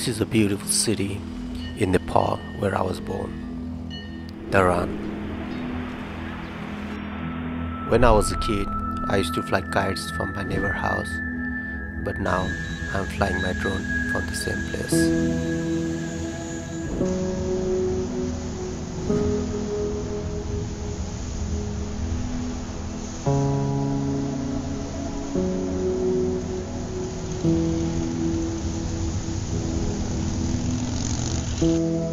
This is a beautiful city in Nepal where I was born, Dharan. When I was a kid, I used to fly kites from my neighbor house, but now I'm flying my drone from the same place. Thank Thank you.